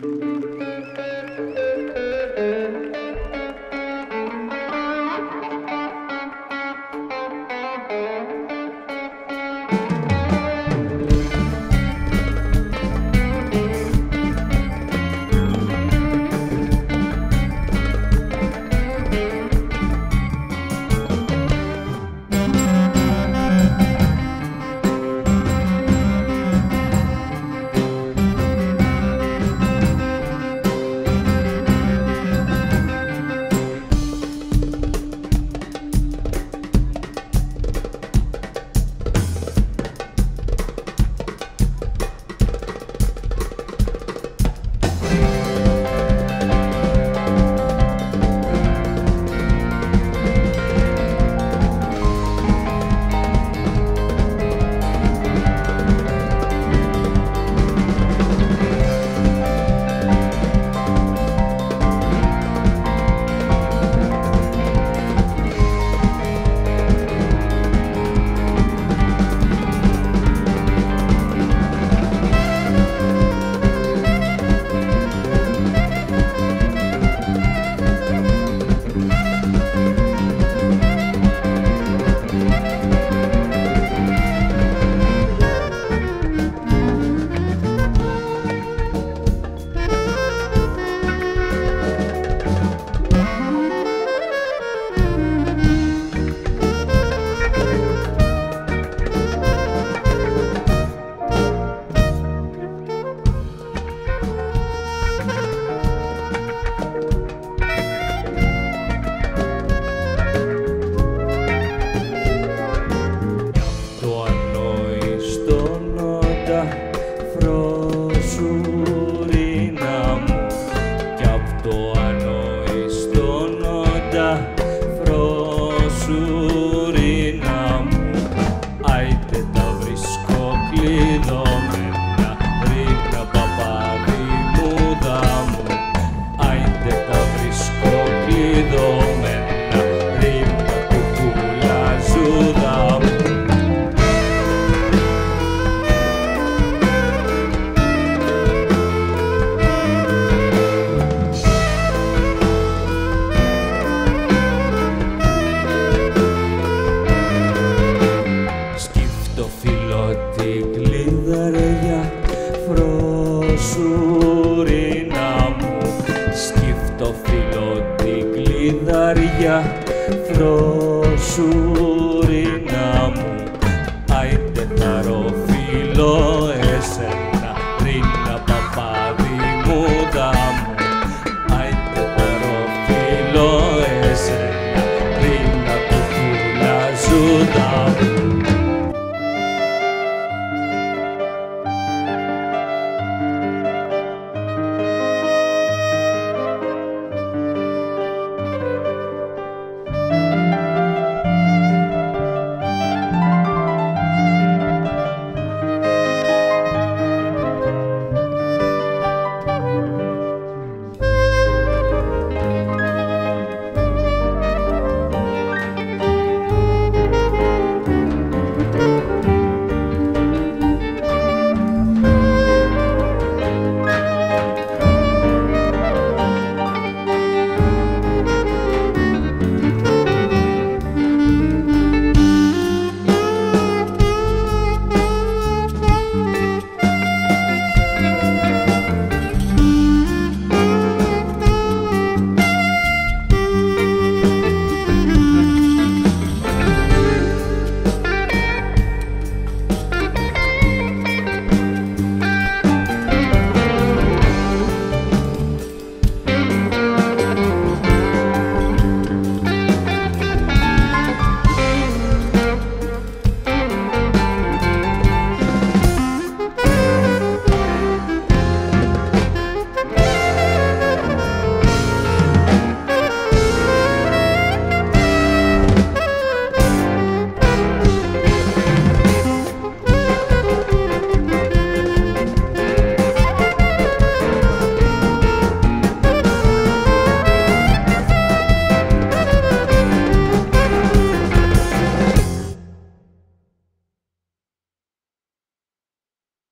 Το το φίλο την κλειδαριά. Φροσουρινά μου.